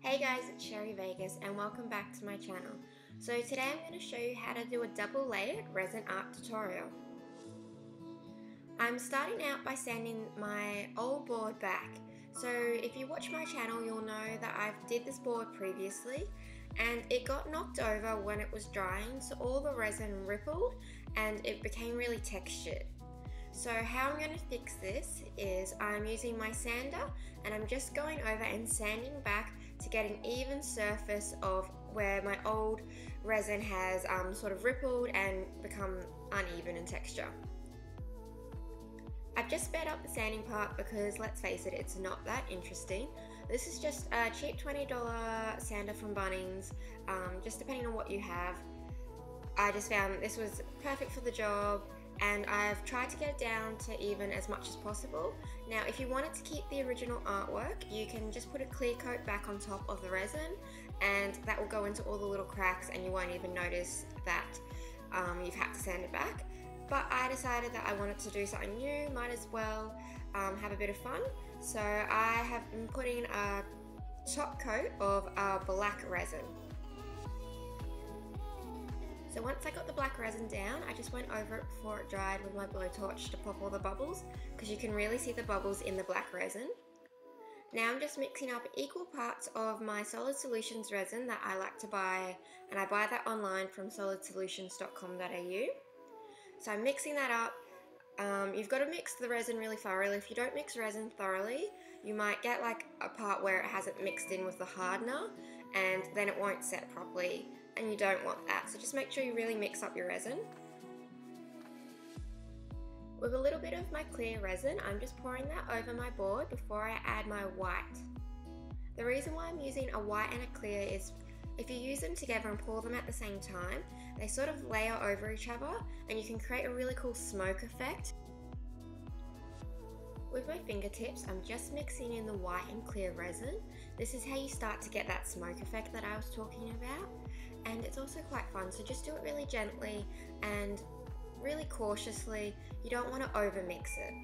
Hey guys, it's Sheri Vegas and welcome back to my channel. So today I'm going to show you how to do a double layered resin art tutorial. I'm starting out by sanding my old board back. So if you watch my channel you'll know that I've did this board previously and it got knocked over when it was drying so all the resin rippled and it became really textured. So how I'm going to fix this is I'm using my sander and I'm just going over and sanding back to get an even surface of where my old resin has um, sort of rippled and become uneven in texture. I've just sped up the sanding part because let's face it, it's not that interesting. This is just a cheap $20 sander from Bunnings, um, just depending on what you have. I just found this was perfect for the job and I've tried to get it down to even as much as possible. Now if you wanted to keep the original artwork you can just put a clear coat back on top of the resin and that will go into all the little cracks and you won't even notice that um, you've had to sand it back. But I decided that I wanted to do something new, might as well um, have a bit of fun. So I have been putting a top coat of uh, black resin. So once I got the black resin down, I just went over it before it dried with my blowtorch to pop all the bubbles because you can really see the bubbles in the black resin. Now I'm just mixing up equal parts of my Solid Solutions resin that I like to buy and I buy that online from solidsolutions.com.au. So I'm mixing that up. Um, you've got to mix the resin really thoroughly. If you don't mix resin thoroughly, you might get like a part where it hasn't mixed in with the hardener and then it won't set properly and you don't want that. So just make sure you really mix up your resin. With a little bit of my clear resin, I'm just pouring that over my board before I add my white. The reason why I'm using a white and a clear is if you use them together and pour them at the same time, they sort of layer over each other and you can create a really cool smoke effect. With my fingertips, I'm just mixing in the white and clear resin. This is how you start to get that smoke effect that I was talking about and it's also quite fun so just do it really gently and really cautiously. You don't want to over mix it.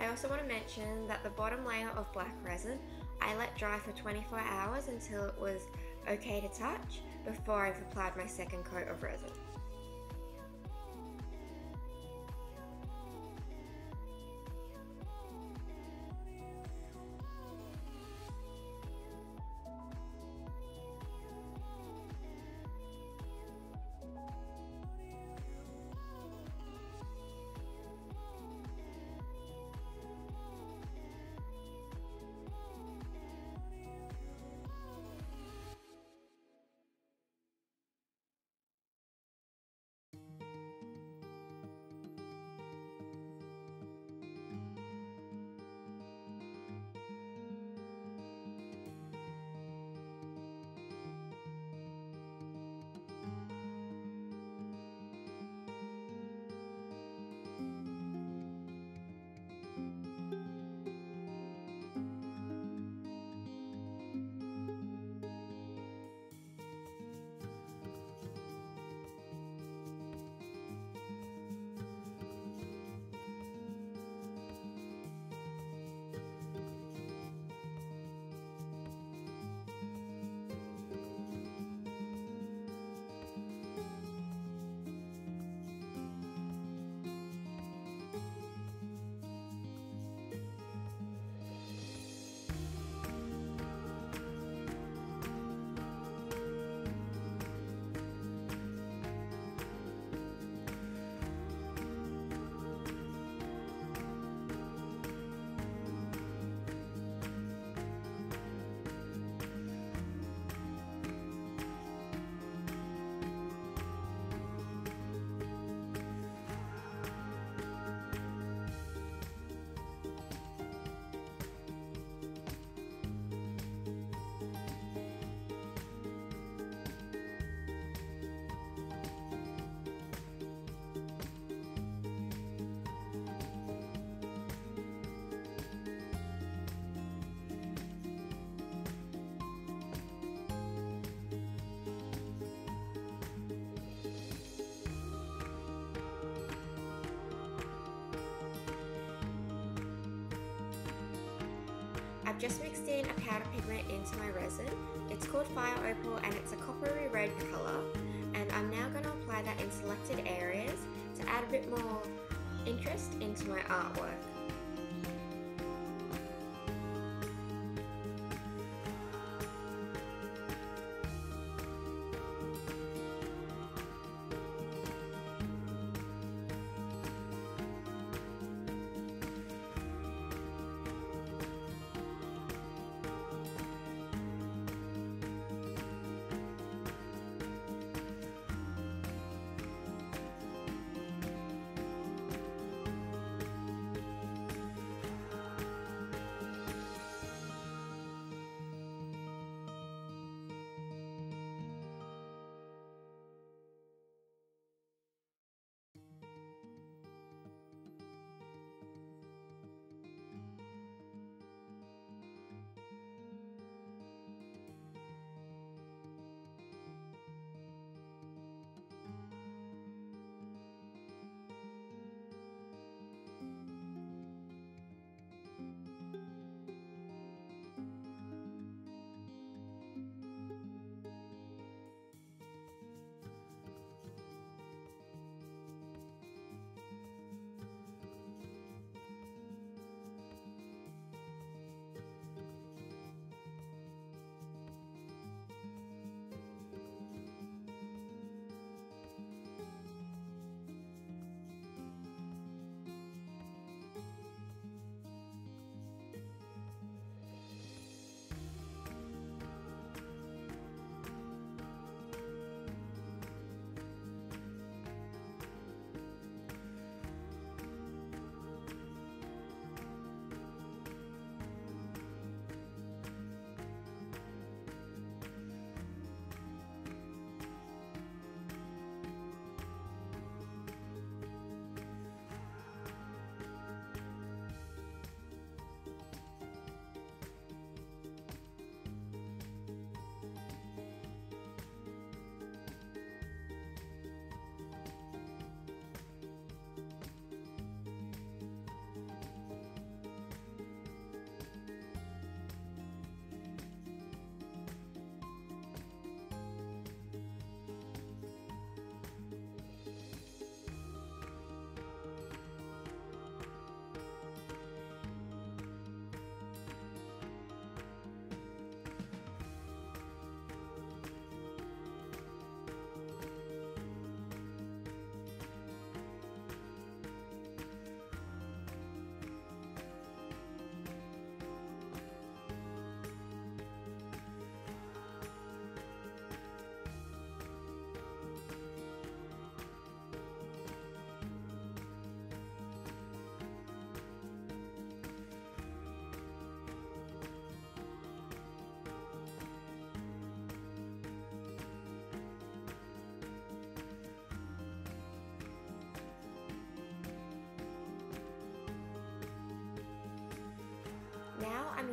I also want to mention that the bottom layer of black resin I let dry for 24 hours until it was okay to touch before I've applied my second coat of resin I've just mixed in a powder pigment into my resin. It's called Fire Opal and it's a coppery red colour. And I'm now going to apply that in selected areas to add a bit more interest into my artwork.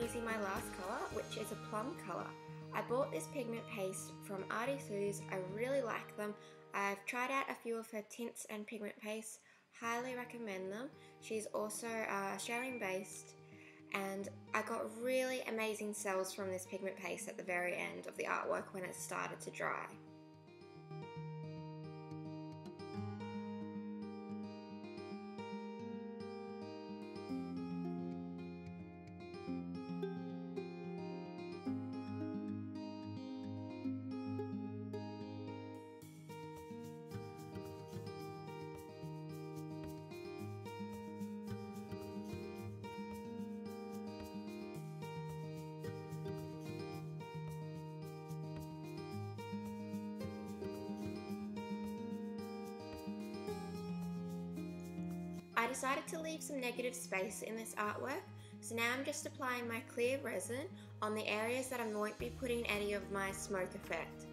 Using my last colour, which is a plum colour. I bought this pigment paste from Artisue's. I really like them. I've tried out a few of her tints and pigment pastes. Highly recommend them. She's also uh, Australian based and I got really amazing cells from this pigment paste at the very end of the artwork when it started to dry. Decided to leave some negative space in this artwork, so now I'm just applying my clear resin on the areas that I won't be putting any of my smoke effect.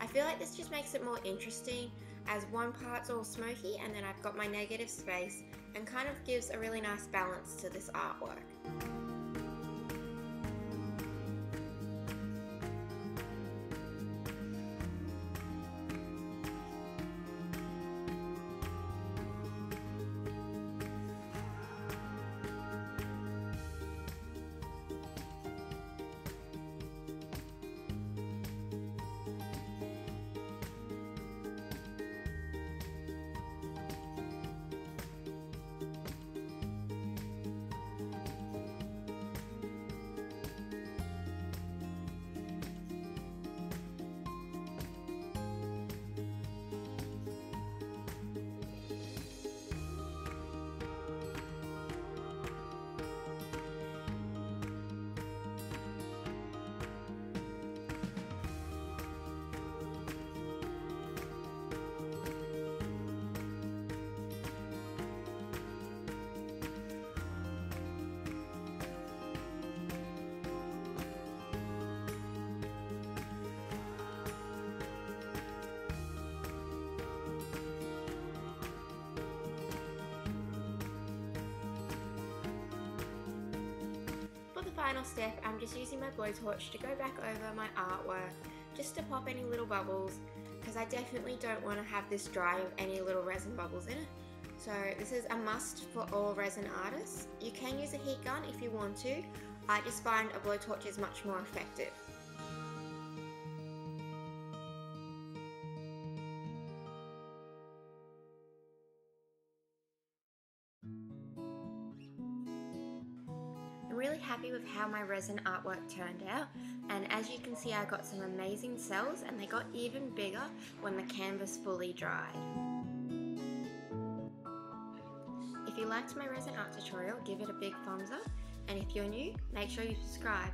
I feel like this just makes it more interesting as one part's all smoky and then I've got my negative space and kind of gives a really nice balance to this artwork. Final step, I'm just using my blowtorch to go back over my artwork just to pop any little bubbles because I definitely don't want to have this dry with any little resin bubbles in it. So this is a must for all resin artists. You can use a heat gun if you want to. I just find a blowtorch is much more effective. Really happy with how my resin artwork turned out and as you can see I got some amazing cells and they got even bigger when the canvas fully dried. If you liked my resin art tutorial give it a big thumbs up and if you're new make sure you subscribe.